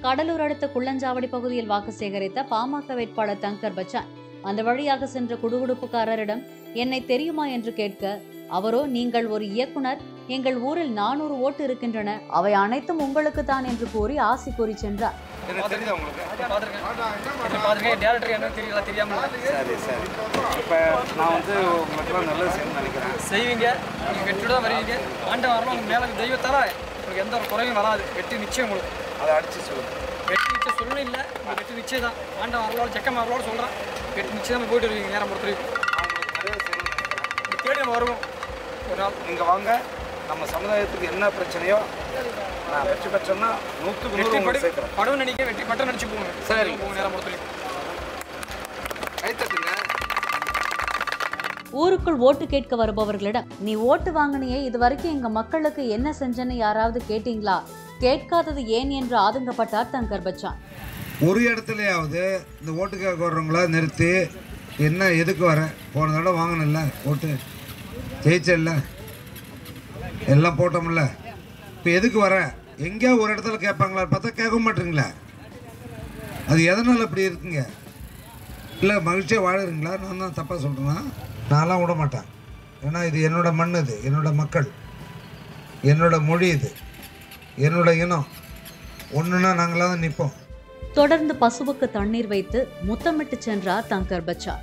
கடலூர் அடுத்த குள்ளஞ்சாவடி பகுதியில் வாக்கு சேகரித்த பாமக வேட்பாளர் தங்கர் பச்சான். அந்த வழியாக சென்ற குடுகுடுப்புக்காரரிடம் என்னை தெரியுமா? என்று கேட்க அவரோ நீங்கள் ஒரு இயக்குனர் எங்கள் ஊரில் நானூறு ஓட்டு இருக்கின்றன அவை அனைத்தும் உங்களுக்கு தான் என்று கூறி ஆசி கூறி சென்றார். எனக்கு தெரியுதா உங்களுக்கு பார்த்துருக்கேன் பார்த்துருக்கேன் டேரக்டர் என்ன தெரியல தெரியாம இல்ல. சரி சரி இப்போ நான் வந்து மக்களும் நல்லது செய்யணும்னு நினைக்கிறேன் செய்வீங்க வெற்றியோட வருவீங்க. ஆண்டவன் வரலாம் உங்கள் மேலே தெய்வத்தால உங்களுக்கு எந்த ஒரு குறையும் வராது. வெற்றி நிச்சயம் உங்களுக்கு. அதை அடித்து சொல்லுங்கள் வெற்றி நிச்சயம் சொல்லணும் இல்லை வெற்றி நிச்சயம் தான். ஆண்டவன் வரலோட ஜக்கம் வரலோட சொல்கிறேன் வெற்றி நிச்சயம் போயிட்டு வருவீங்க நேரம் பொறுத்த வரைக்கும். நான் உங்களுக்கு நிறைய செய்யணும் தேடி நம்ம வருவோம். ஒரு நாள் நீங்கள் வாங்க. நம்ம சமுதாயத்துக்கு என்ன பிரச்சனையோ நான் வெற்றி பெற்றேன்னா நூற்றுக்கு நூறு உங்களுக்கு சேர்க்குறேன். படம் நடிக்க வெற்றி பட்டம் நடிச்சு போங்க. சரி. நேரம் பொறுத்த வரைக்கும் கைத்தட்டுங்க. ஊருக்குள் ஓட்டு கேட்க வருபவர்களிடம் நீ ஓட்டு வாங்கினியே இது வரைக்கும் எங்க மக்களுக்கு என்ன செஞ்சேன்னு யாராவது கேட்டீங்களா? கேட்காதது ஏன்? என்று ஆதங்கப்பட்டார் தங்கர் பச்சான். ஒரு இடத்துலையாவது இந்த ஓட்டுக்காக வர்றவங்கள நிறுத்தி என்ன எதுக்கு வர போன தடவை வாங்கினல ஓட்டு. ஜெயிச்சல எல்லாம் போட்டோம்ல. இப்போ எதுக்கு வர? எங்கேயா ஒரு இடத்துல கேட்பாங்களா? பார்த்தா கேட்க மாட்டீங்களா? அது எதனால் அப்படி இருக்குங்க? இல்லை மகிழ்ச்சியாக வாழுறீங்களா? நான் தான் தப்பாக சொல்கிறேன்னா நான்லாம் விட மாட்டேன். ஏன்னா இது என்னோடய மண் இது. என்னோடய மக்கள். என்னோடய மொழி இது. என்னோட இனம். ஒன்றுனா நாங்களாம் தான் நிற்போம் தொடர்ந்து பசுவுக்கு தண்ணீர் வைத்து முத்தமிட்டு சென்றார் தங்கர் பச்சார்